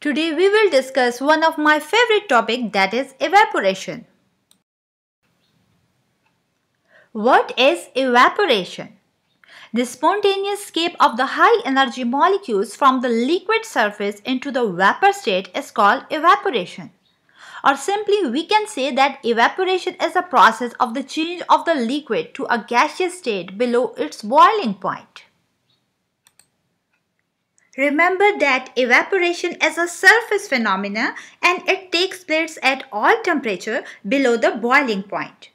Today we will discuss one of my favorite topic that is evaporation. What is evaporation? The spontaneous escape of the high energy molecules from the liquid surface into the vapor state is called evaporation. Or simply we can say that evaporation is a process of the change of the liquid to a gaseous state below its boiling point. Remember that evaporation is a surface phenomena and it takes place at all temperature below the boiling point.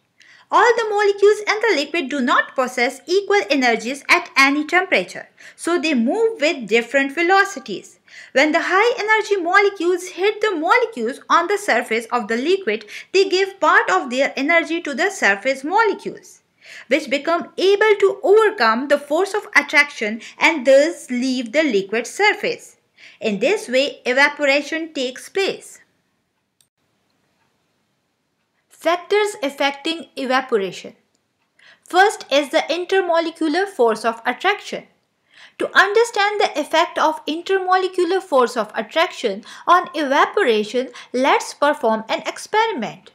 All the molecules in the liquid do not possess equal energies at any temperature, so they move with different velocities. When the high energy molecules hit the molecules on the surface of the liquid, they give part of their energy to the surface molecules, which become able to overcome the force of attraction and thus leave the liquid surface. In this way, evaporation takes place. Factors affecting evaporation. First is the intermolecular force of attraction. To understand the effect of intermolecular force of attraction on evaporation, let's perform an experiment.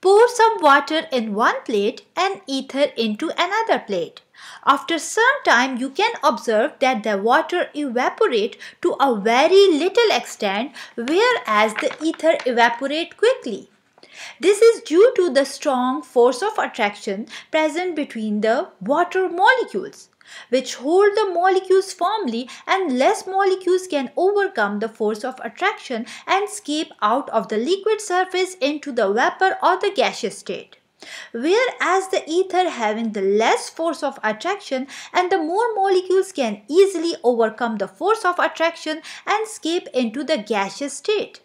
Pour some water in one plate and ether into another plate. After some time, you can observe that the water evaporate to a very little extent whereas the ether evaporate quickly. This is due to the strong force of attraction present between the water molecules which hold the molecules firmly and less molecules can overcome the force of attraction and escape out of the liquid surface into the vapor or the gaseous state. Whereas the ether having the less force of attraction and the more molecules can easily overcome the force of attraction and escape into the gaseous state.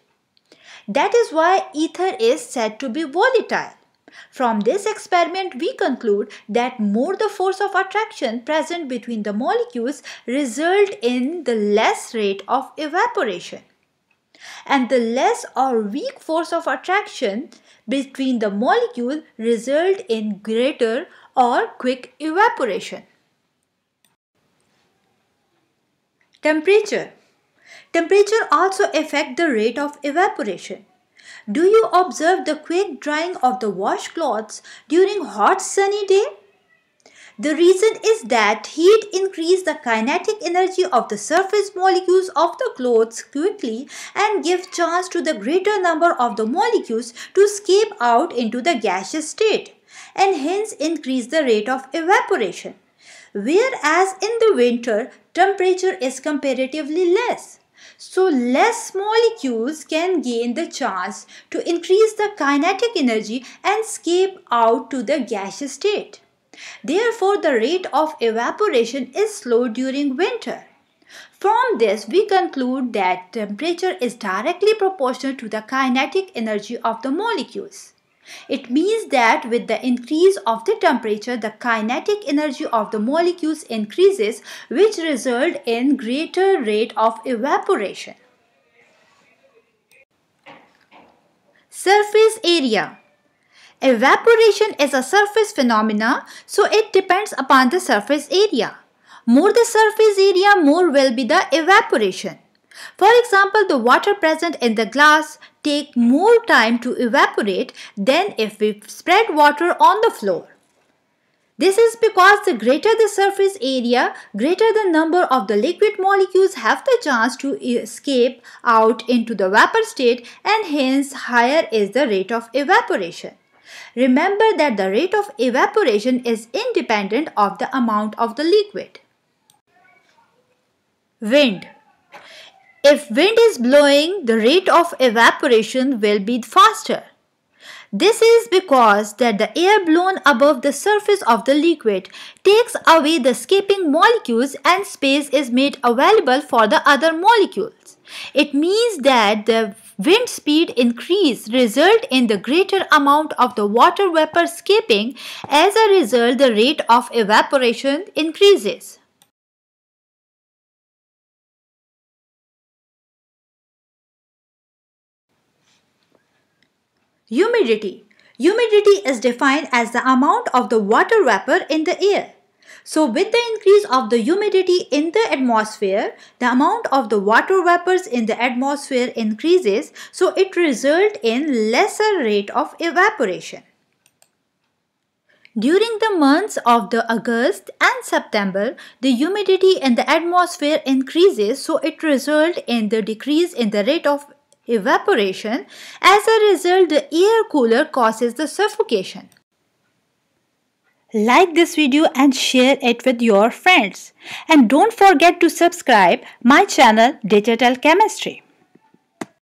That is why ether is said to be volatile. From this experiment, we conclude that more the force of attraction present between the molecules result in the less rate of evaporation. And the less or weak force of attraction between the molecule result in greater or quick evaporation. Temperature Temperature also affect the rate of evaporation. Do you observe the quick drying of the washcloths during hot sunny day? The reason is that heat increases the kinetic energy of the surface molecules of the clothes quickly and give chance to the greater number of the molecules to escape out into the gaseous state and hence increase the rate of evaporation. Whereas in the winter, temperature is comparatively less. So less molecules can gain the chance to increase the kinetic energy and escape out to the gaseous state. Therefore, the rate of evaporation is slow during winter. From this, we conclude that temperature is directly proportional to the kinetic energy of the molecules. It means that with the increase of the temperature, the kinetic energy of the molecules increases which result in greater rate of evaporation. Surface area Evaporation is a surface phenomena, so it depends upon the surface area. More the surface area, more will be the evaporation. For example, the water present in the glass take more time to evaporate than if we spread water on the floor. This is because the greater the surface area, greater the number of the liquid molecules have the chance to escape out into the vapor state and hence higher is the rate of evaporation. Remember that the rate of evaporation is independent of the amount of the liquid. Wind if wind is blowing, the rate of evaporation will be faster. This is because that the air blown above the surface of the liquid takes away the escaping molecules and space is made available for the other molecules. It means that the wind speed increase result in the greater amount of the water vapor escaping. As a result, the rate of evaporation increases. Humidity. Humidity is defined as the amount of the water vapor in the air. So with the increase of the humidity in the atmosphere, the amount of the water vapors in the atmosphere increases so it result in lesser rate of evaporation. During the months of the August and September, the humidity in the atmosphere increases so it result in the decrease in the rate of evaporation. As a result, the air cooler causes the suffocation. Like this video and share it with your friends. And don't forget to subscribe my channel Digital Kemistry.